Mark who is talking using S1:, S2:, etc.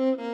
S1: Mm-hmm.